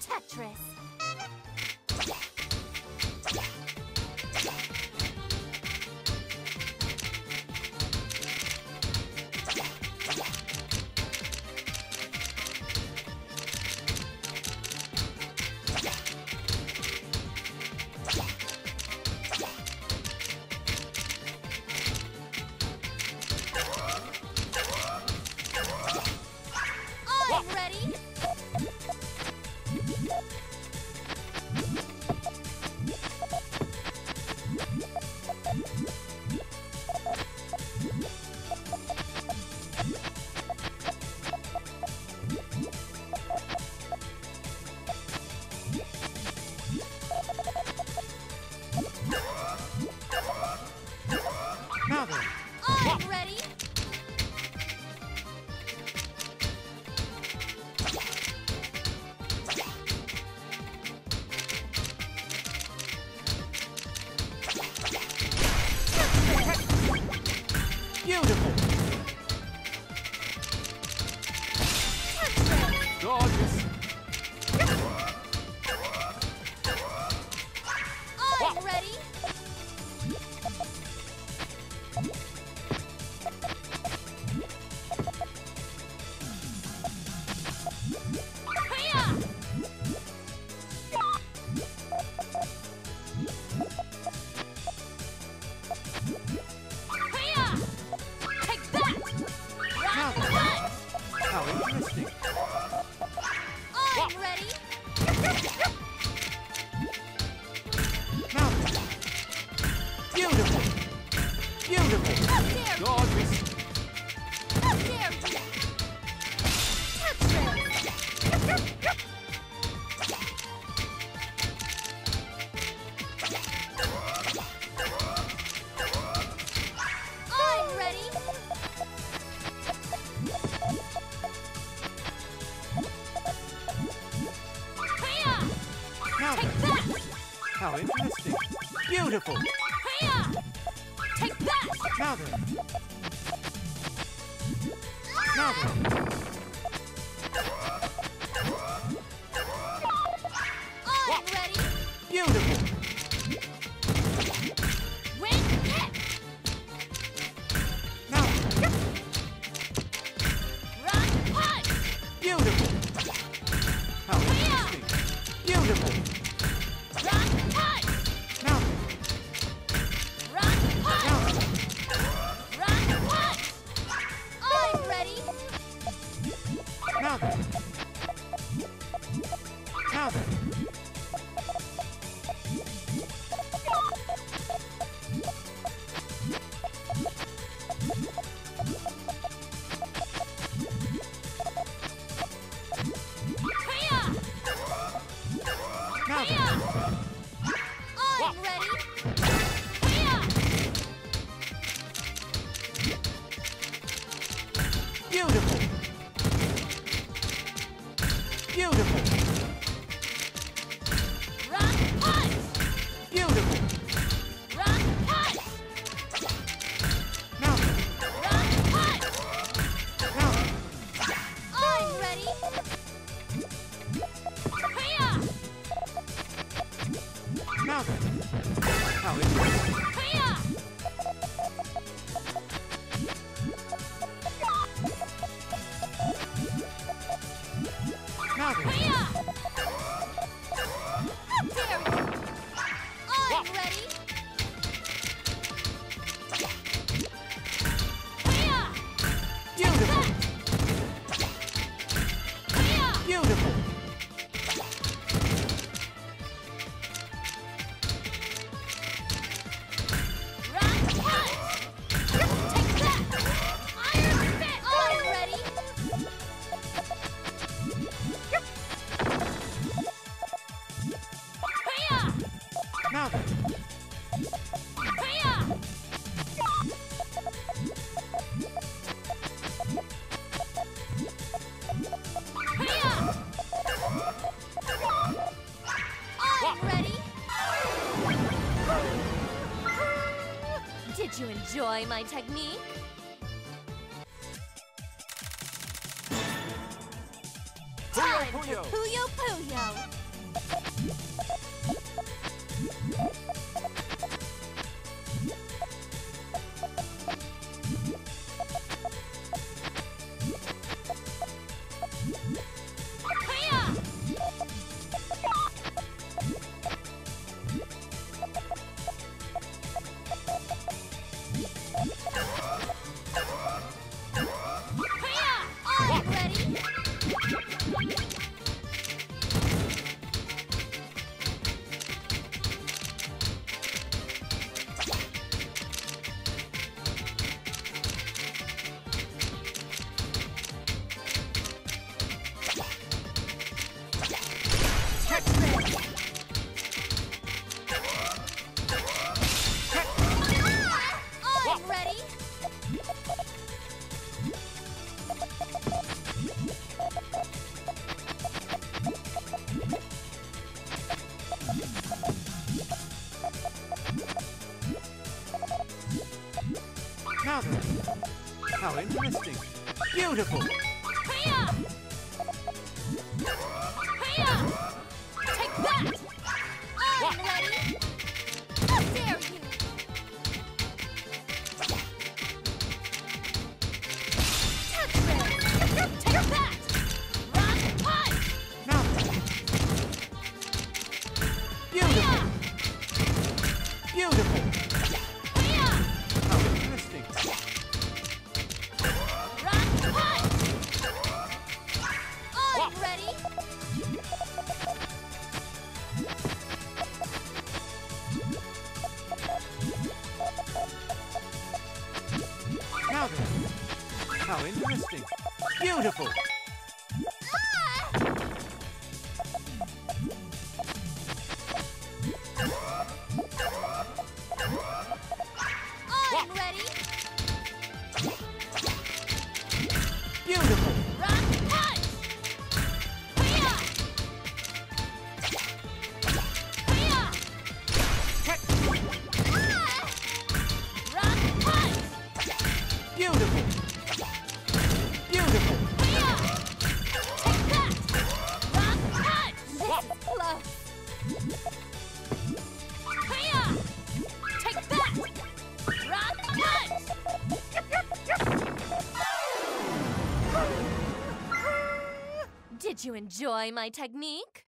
Tetris. How interesting. Beautiful. Hiya! Take that! Now then. Now then. Beautiful. Beautiful. enjoy my technique? Time Puyo. Puyo Puyo! ready? How interesting. Beautiful. How interesting. Beautiful. Ah! Oh, I'm ready. enjoy my technique?